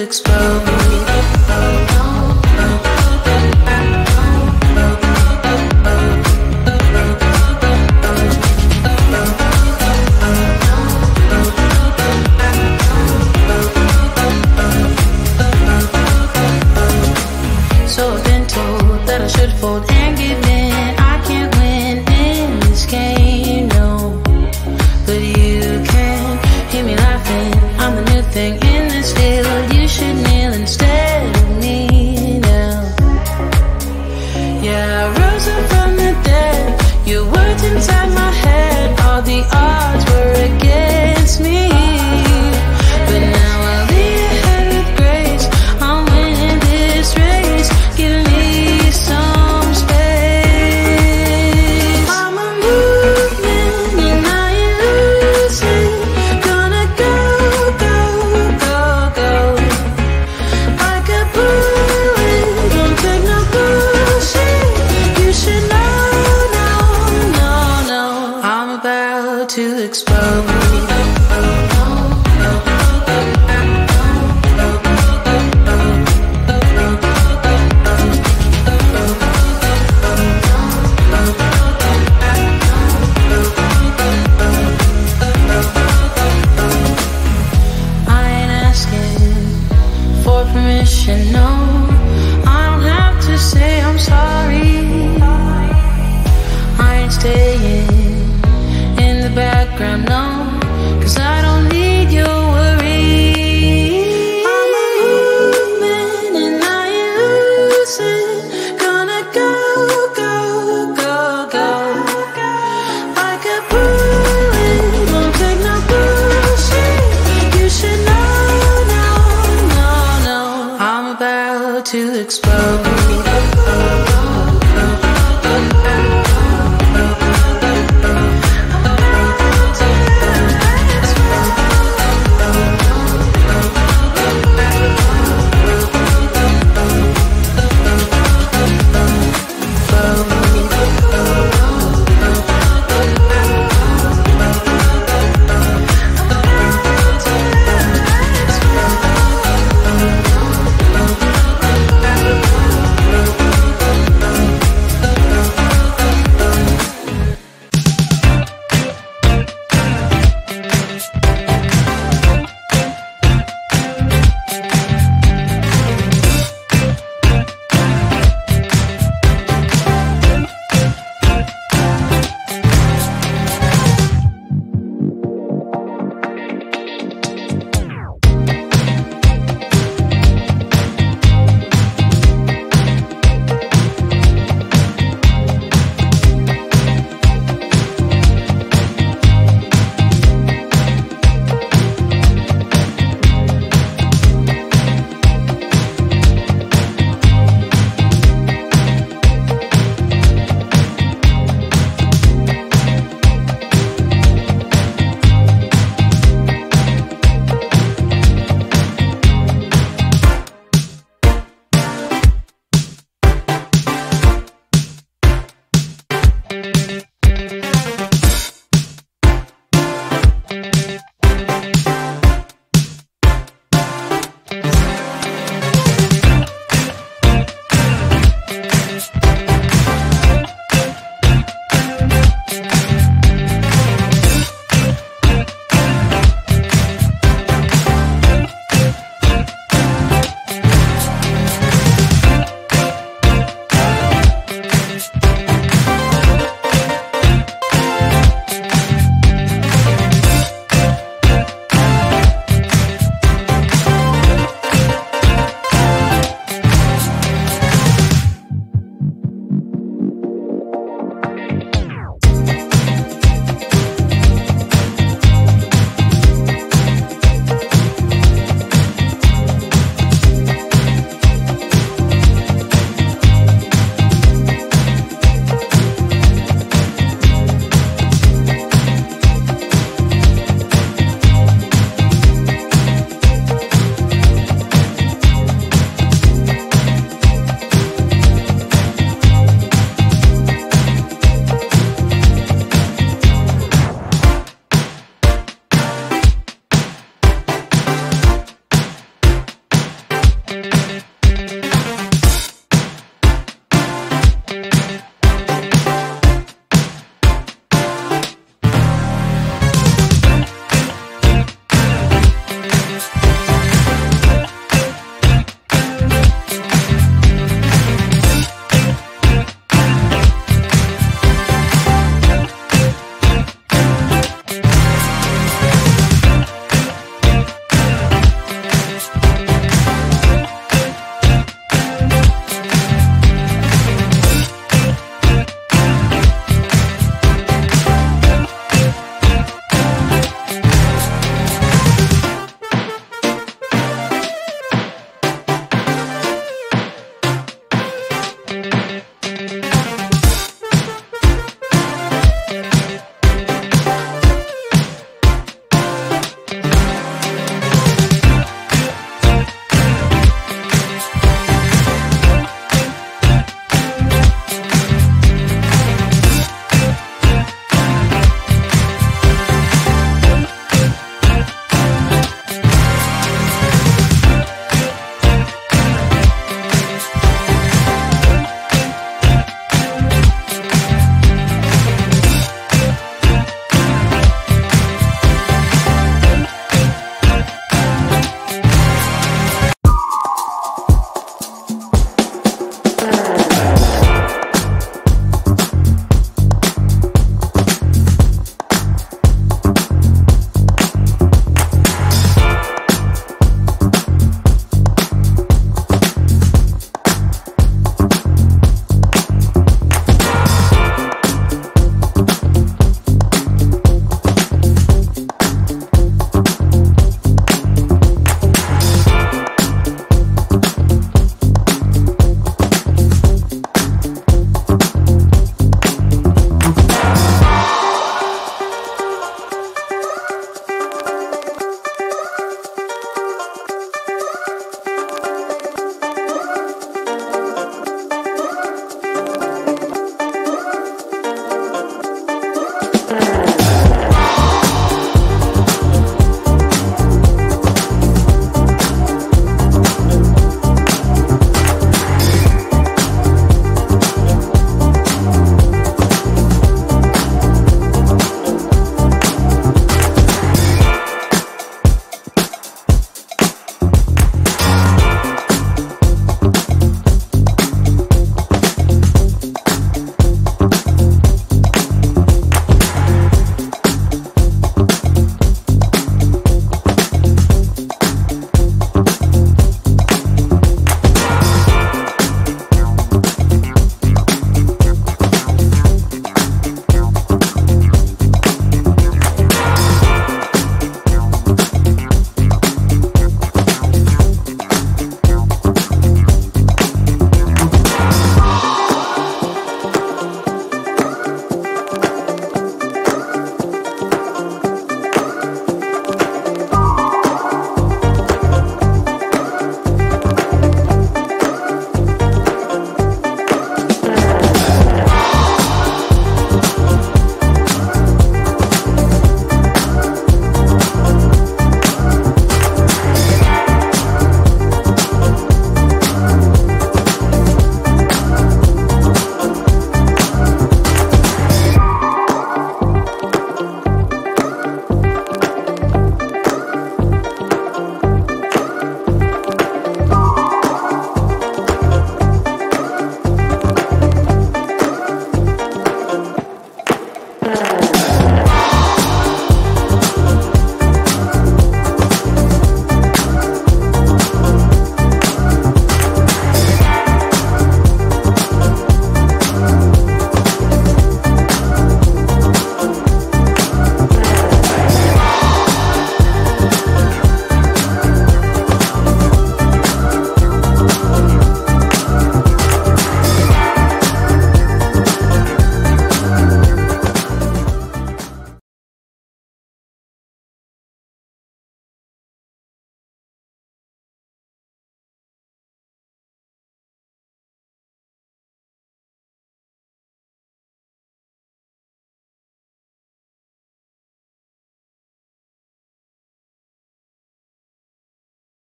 to